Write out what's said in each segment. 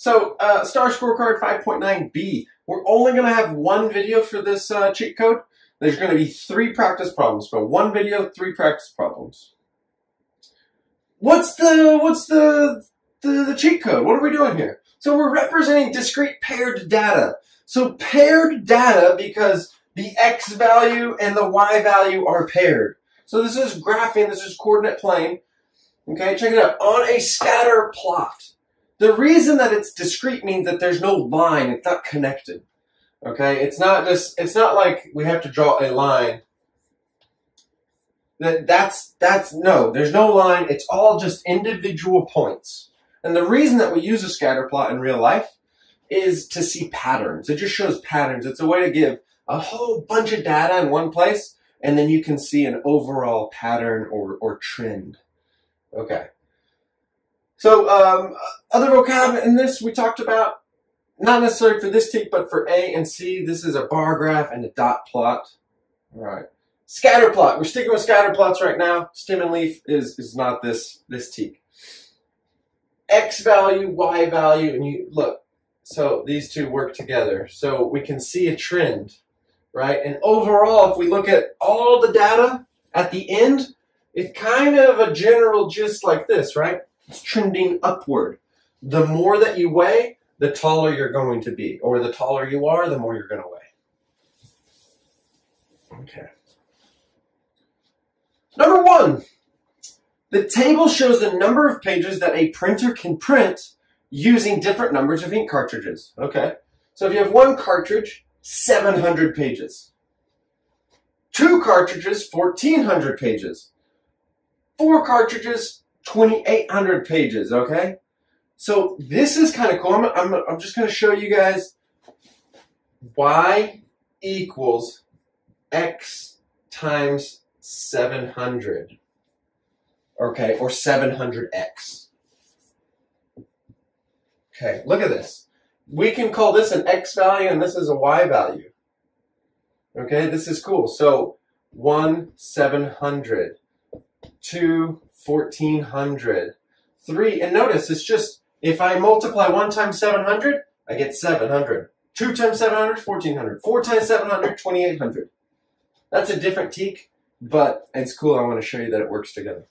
So, uh, STAAR Scorecard 5.9b. We're only going to have one video for this uh, cheat code. There's going to be three practice problems. So one video, three practice problems. What's the what's the, the the cheat code? What are we doing here? So we're representing discrete paired data. So paired data because the x value and the y value are paired. So this is graphing. This is coordinate plane. Okay, check it out. On a scatter plot. The reason that it's discrete means that there's no line, it's not connected. Okay, it's not just, it's not like we have to draw a line. That, that's, that's, no, there's no line, it's all just individual points. And the reason that we use a scatter plot in real life is to see patterns. It just shows patterns. It's a way to give a whole bunch of data in one place, and then you can see an overall pattern or, or trend. Okay. So um, other vocab in this we talked about, not necessarily for this TEK, but for A and C, this is a bar graph and a dot plot. All right. Scatter plot. We're sticking with scatter plots right now. Stem and leaf is, is not this, this TEK. X value, Y value, and you look. So these two work together. So we can see a trend, right? And overall, if we look at all the data at the end, it's kind of a general gist like this, right? It's trending upward. The more that you weigh, the taller you're going to be. Or the taller you are, the more you're going to weigh. Okay. Number one, the table shows the number of pages that a printer can print using different numbers of ink cartridges. Okay. So if you have one cartridge, 700 pages. Two cartridges, 1400 pages. Four cartridges, 2,800 pages, okay? So this is kind of cool. I'm, I'm, I'm just going to show you guys y equals x times 700. Okay, or 700x. Okay, look at this. We can call this an x value and this is a y value. Okay, this is cool. So 1 700, 2 1400. 3, and notice it's just, if I multiply 1 times 700, I get 700. 2 times 700, 1400. 4 times 700, 2800. That's a different TEK, but it's cool. I want to show you that it works together.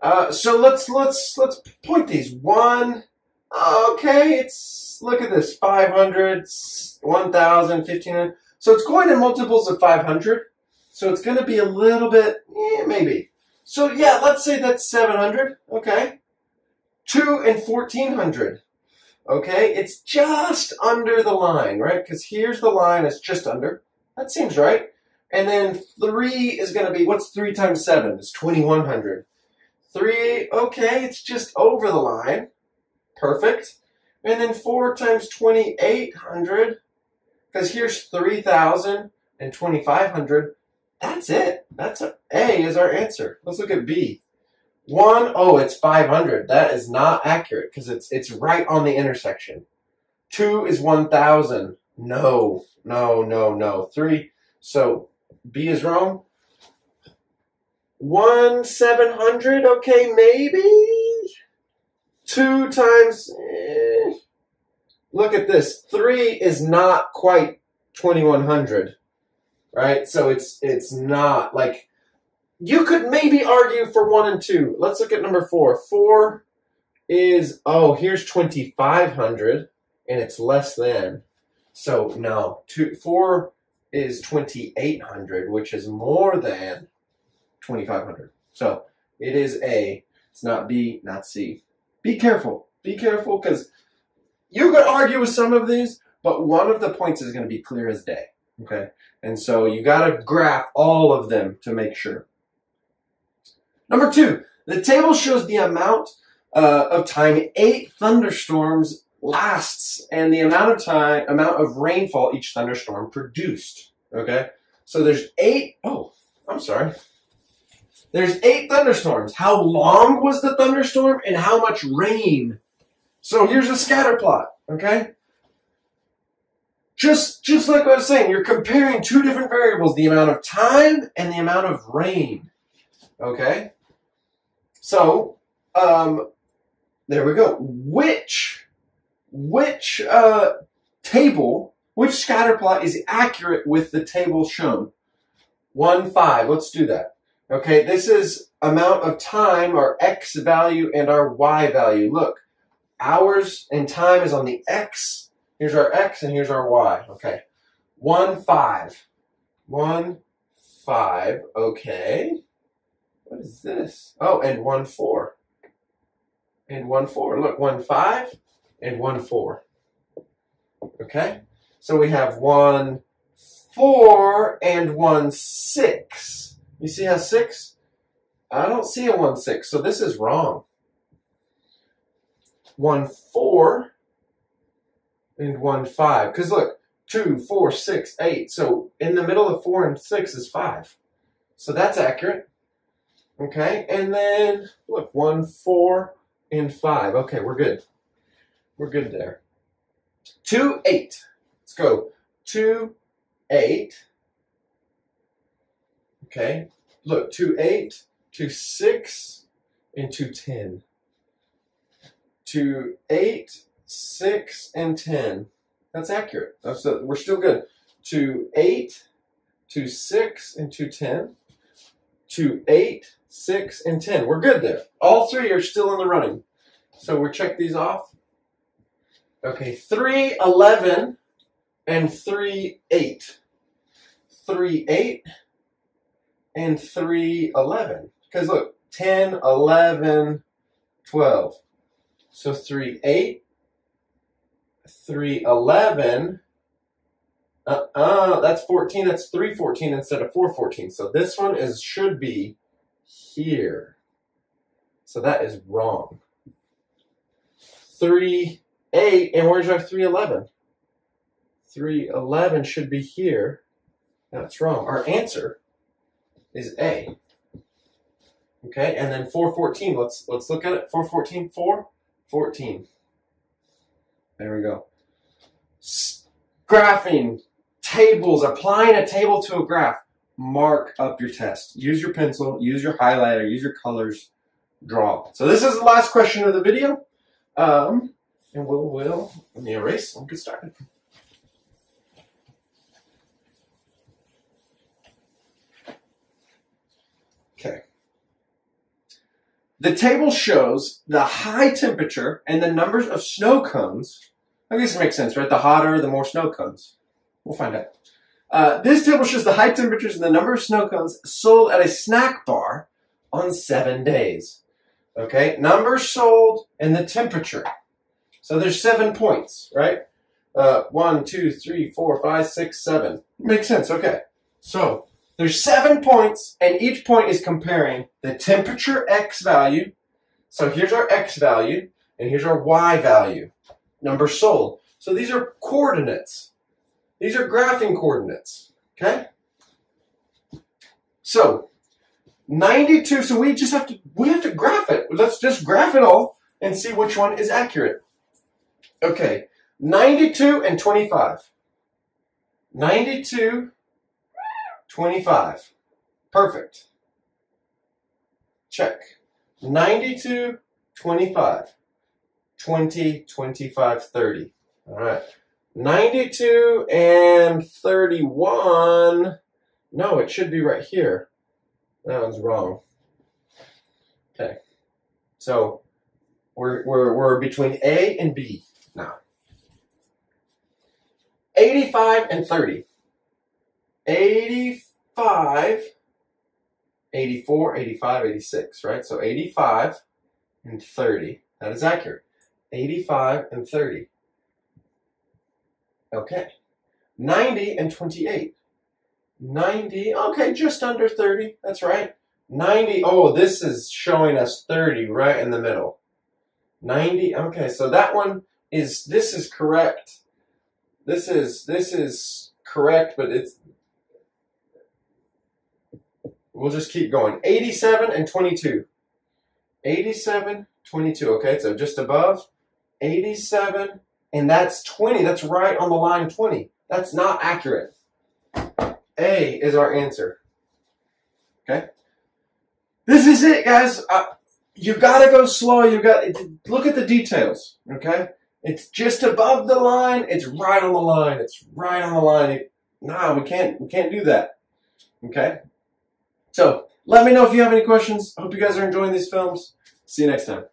Uh, so let's let's let's point these. One, okay, it's look at this, 500, 1,000, 1,500. So it's going in multiples of 500. So it's going to be a little bit, eh, maybe. So yeah, let's say that's 700, okay? 2 and 1400, okay? It's just under the line, right? Because here's the line, it's just under. That seems right. And then 3 is going to be, what's 3 times 7? It's 2100. 3, okay, it's just over the line. Perfect. And then 4 times 2800, because here's 3000 and 2500. That's it. That's a, a is our answer. Let's look at B. One, oh, it's 500. That is not accurate because it's it's right on the intersection. Two is 1,000. No, no, no, no. Three. So B is wrong. One 700. Okay, maybe. Two times. Eh. Look at this. Three is not quite 2100 right? So it's it's not like you could maybe argue for one and two. Let's look at number four. Four is oh here's twenty five hundred and it's less than. So no, two four is twenty eight hundred, which is more than twenty five hundred. So it is A. It's not B, not C. Be careful. Be careful because you could argue with some of these, but one of the points is going to be clear as day. Okay. And so you got to graph all of them to make sure. Number two, the table shows the amount uh, of time eight thunderstorms lasts and the amount of time, amount of rainfall each thunderstorm produced. Okay. So there's eight, oh, I'm sorry. There's eight thunderstorms. How long was the thunderstorm and how much rain? So here's a scatter plot. Okay. Just, just like I was saying, you're comparing two different variables, the amount of time and the amount of rain. Okay? So, um, there we go. Which, which uh, table, which scatter plot is accurate with the table shown? 1, 5. Let's do that. Okay, this is amount of time, our x value and our y value. Look, hours and time is on the x. Here's our x and here's our y. Okay, 1, 5. 1, 5. Okay. What is this? Oh, and 1, 4. And 1, 4. Look, 1, 5 and 1, 4. Okay? So we have 1, 4 and 1, 6. You see how 6? I don't see a 1, 6, so this is wrong. 1, 4 and 1, 5. Because look, 2, 4, 6, 8. So in the middle of 4 and 6 is 5. So that's accurate. Okay, and then look, 1, 4, and 5. Okay, we're good. We're good there. 2, 8. Let's go. 2, 8. Okay, look, 2, 8, 2, 6, and 2, 10. 2, 8, 6, and 10. That's accurate. A, we're still good. To 8, to 6, and 2, 10. To 8, 6, and 10. We're good there. All three are still in the running. So we'll check these off. Okay, 3, 11, and 3, 8. 3, 8, and 3, 11. Because look, 10, 11, 12. So 3, 8, 3, 11. Uh-uh, that's 14. That's 314 instead of 414. So this one is should be here. So that is wrong. 3, 8, and where's our 311? 311 should be here. That's wrong. Our answer is A. Okay, and then 414, let's let's look at it. 414, 4, 14. There we go. Graphing, tables, applying a table to a graph. Mark up your test. Use your pencil, use your highlighter, use your colors, draw. So this is the last question of the video. Um, and we'll, we'll, let me erase, we'll get started. Okay. The table shows the high temperature and the numbers of snow cones. I guess it makes sense, right? The hotter, the more snow cones. We'll find out. Uh, this table shows the high temperatures and the number of snow cones sold at a snack bar on seven days. Okay, numbers sold and the temperature. So there's seven points, right? Uh, one, two, three, four, five, six, seven. Makes sense. Okay. So there's seven points, and each point is comparing the temperature x value. So here's our x value, and here's our y value. Number sold. So these are coordinates. These are graphing coordinates. Okay? So 92, so we just have to we have to graph it. Let's just graph it all and see which one is accurate. Okay, 92 and 25. 92 25. Perfect. Check. 92, 25. 20, 25, 30. All right. 92 and 31. No, it should be right here. That one's wrong. Okay. So we're, we're, we're between A and B now. 85 and 30. 85, 84, 85, 86, right? So 85 and 30. That is accurate. 85 and 30. Okay. 90 and 28. 90, okay, just under 30. That's right. 90, oh, this is showing us 30 right in the middle. 90, okay, so that one is, this is correct. This is, this is correct, but it's, We'll just keep going. 87 and 22. 87, 22. Okay, so just above. 87, and that's 20. That's right on the line 20. That's not accurate. A is our answer. Okay? This is it, guys. Uh, you gotta go slow. You got look at the details. Okay? It's just above the line. It's right on the line. It's right on the line. Nah, we can't. We can't do that. Okay. So let me know if you have any questions. I hope you guys are enjoying these films. See you next time.